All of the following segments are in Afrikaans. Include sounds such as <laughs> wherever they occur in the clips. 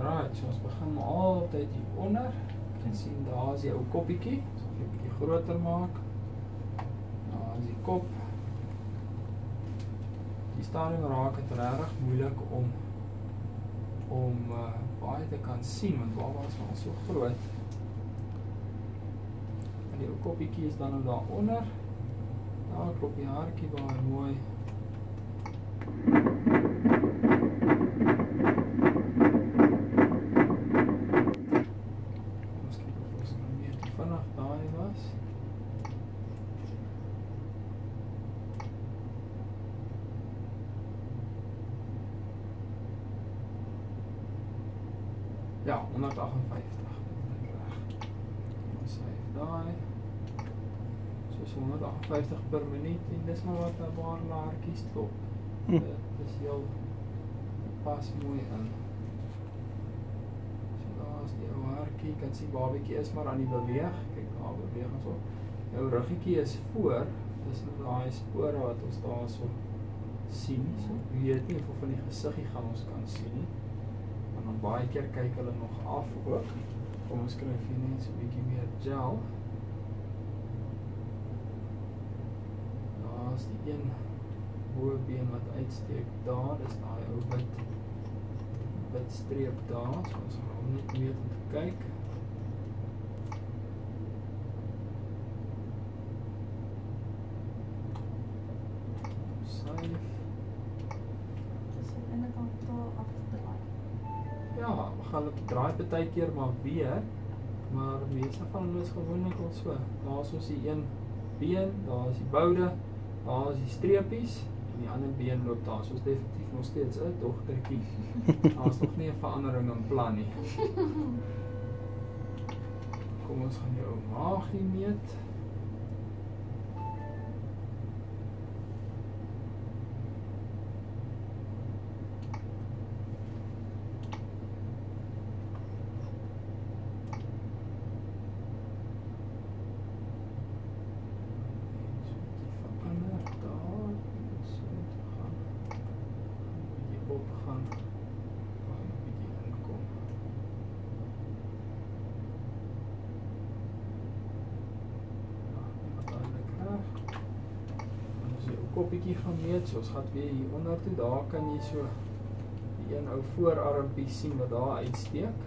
Alright, so ons begin altyd hier onder. Jy kan sien daar is die ou koppietjie. So ek 'n bietjie groter maak. Daar is die kop. Die stadium raak dit regtig moeilik om om uh, baie te kan sien want baba is al so groot. En die ou koppietjie is dan nou daaronder. Daar klop die haartjie baie mooi. Ons kyk of ons nou meer te vinnig daai was. Ja, 158. Reg. Ons save daai. Soos 158 per minuut en dis maar wat 'n paar laartjies klop. Dit is heel pas mooi in. So daar's die ou haartjie, kan sien babietjie is maar aan die beweeg. Kyk daar beweeg ons op. Jou ruggetjie is voor. Dis nou daai spore wat ons daarso sien. So weet nie of van die gesiggie gaan ons kan sien nie. Maar dan baie keer kyk hulle nog af ook. Kom ons skryf hier net so 'n bietjie meer gel. Daar's die een bo been wat uitsteek daar, dis daai ou wit wit streep daar. So ons gaan hom net meer om te kyk. Save. Dis aan die ander kant daar afdraai. Ja, gaan dit draai baie keer maar weer. Maar meeste van hulle is gewoonlik al so. Daar's ons die een been, daar is die boude, daar is die streepies en die ander been loop daar. So is definitief nog steeds 'n dogtertjie. <laughs> Daar's nog nie 'n verandering in plan nie. <laughs> Kom ons gaan jou maagie meet. So 'n bietjie verander daar. So te gaan. 'n bietjie op gaan. Gaan 'n bietjie inkom. Ja, wat eintlik reg. Dan is jou koppietjie gaan meet. So ons gaan weer hier onder toe. Daar kan jy so die een ou voorarmpie sien wat daar uitsteek.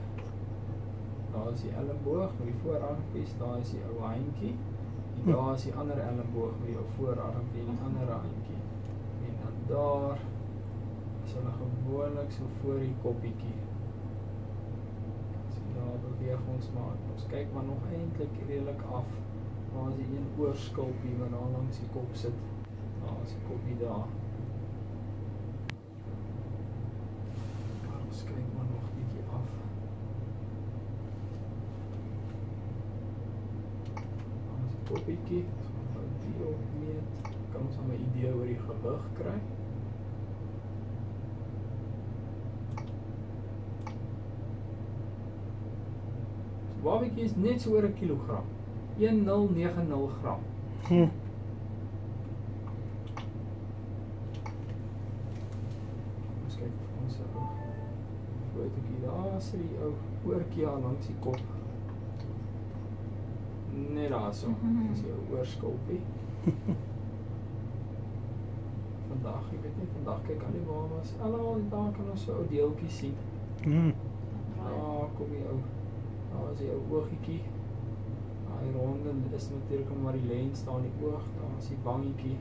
Daar is die elmboog met die voorarmpies, daar is die ou handjie. En daar is die ander elmboog met jou voorarmpie en die ander handjie. En dan daar is hulle gewoonlik so voor die koppietjie. So daar beweeg ons maar. Ons kyk maar nog eintlik redelik af. Daar is die een oorskulpie wat daar langs die kop sit. Daar is die koppie daar. Maar ons kyk maar nog bietjie af. Daar. Ons gaan nou die opmeet. Kan ons 'n idee oor die gewig kry? So babietjie is net so oor 'n kilogram. 1090 gram. Hm. Fotootjie daar is die ou oortjie aan langs die kop. Net daarso. Mhm. Dis jou oorskulpie. <laughs> vandag, ek weet nie, vandag kyk al die babas. Alhoewel daar kan ons so 'n ou deeltjie sien. Hm. Daar kom die ou. Daar is die ou oogietjie. Daai ronde is natuurlik om waar die lens staan die oog, daar is die wangetjie.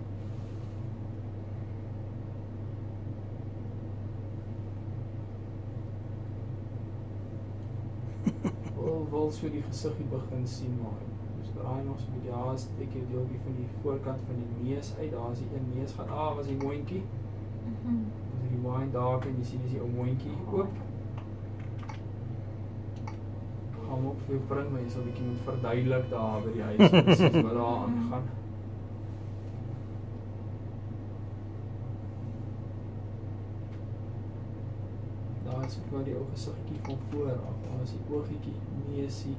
Wil so die gesiggie begin sien maar. Dis draai nog so 'n bietjie haas, ek het deeltjie van die voorkant van die neus uit. Daar is die een neus gaan. Ah, was die mondjie. Mhm. As jy die wine daar kan jy sien dis die ou mondjie oop. Gaan hom op vir print, maar jy sal bietjie moet verduidelik daar by die huis presies wat daar <laughs> aangaan. Daar is ook maar die ou gesiggetjie van voor af. Daar is die oogietjie, neusie,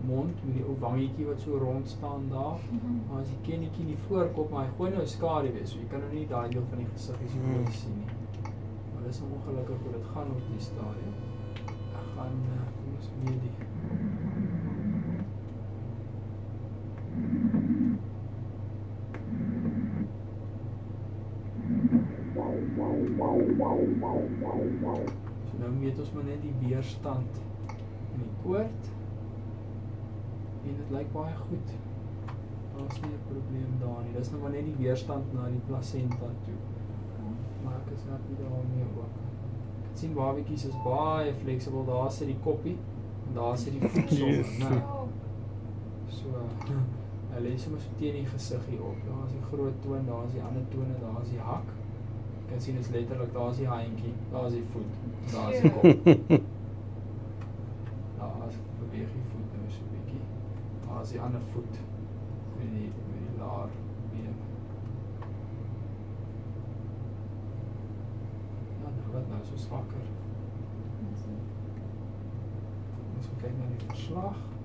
mond met die ou wangetjie wat so rond staan daar. Mhm. Maar as jy kennetjie in die voorkop, maar hy gooi nou skadu wees, so jy kan nou nie daai deel van die gesig so mooi Hmm. sien nie. Maar dis ongelukkig hoe dit gaan op die stadium. Ag, gaan uh, kom ons mee die So nou meet ons maar net die weerstand in die koord. En dit lyk baie goed. Daar's nie 'n probleem daar nie. Dis nou maar net die weerstand na die plasenta toe. Maar ek is net nie daarmee ook. Ek sien babatjies is baie fleksibel. Daar sit die koppie en daar sit die voedsel, Yes. né? Ja. So hy lê sommer so teen die gesig hier op. Daar is die groot toon, daar is die ander tone, daar is die hak. Kan sien is letterlik daar is die handjie, daar is die voet, daar is die kop. <laughs> Daar is beweeg die voet nou so 'n bietjie. Daar is die ander voet met die met die laar been. Ja, nou wat nou so swakker. Ons kyk na die verslag.